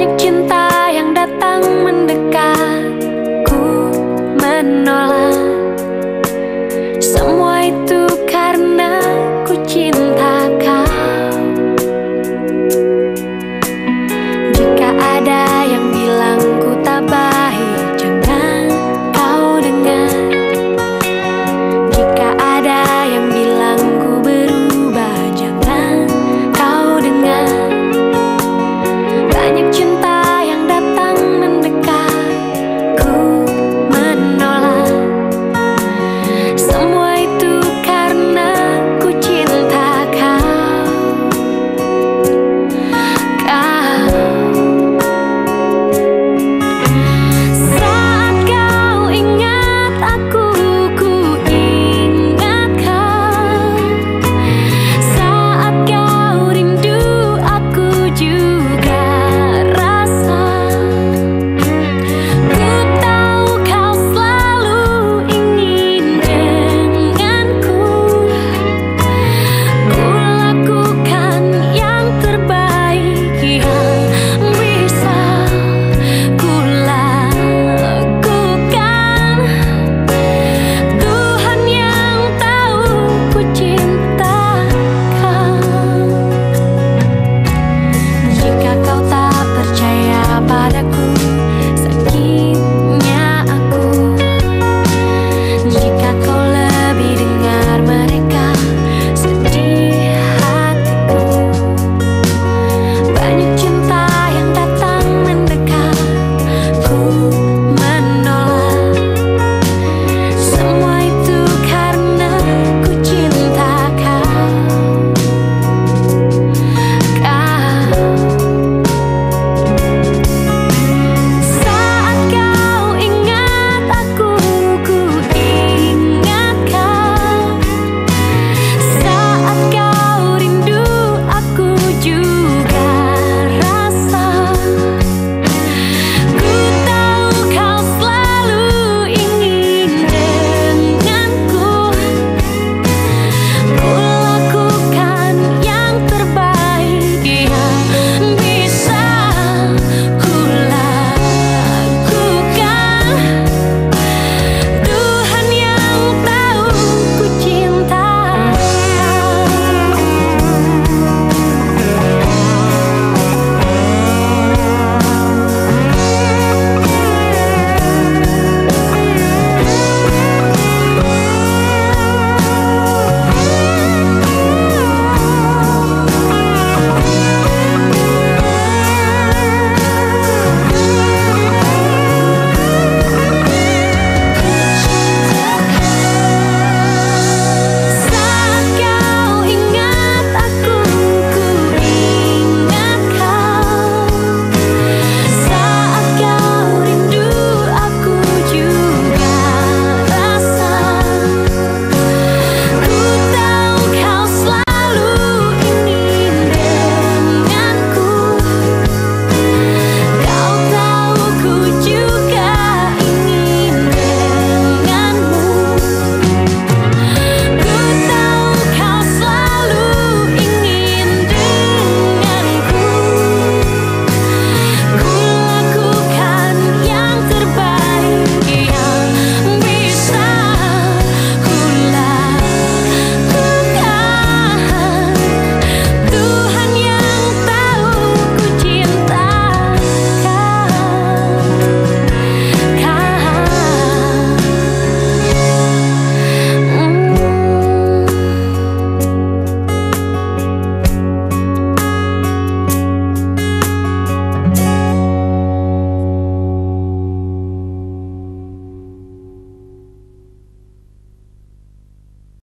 Banyak cinta yang datang mendekat Ku menolak. Semua itu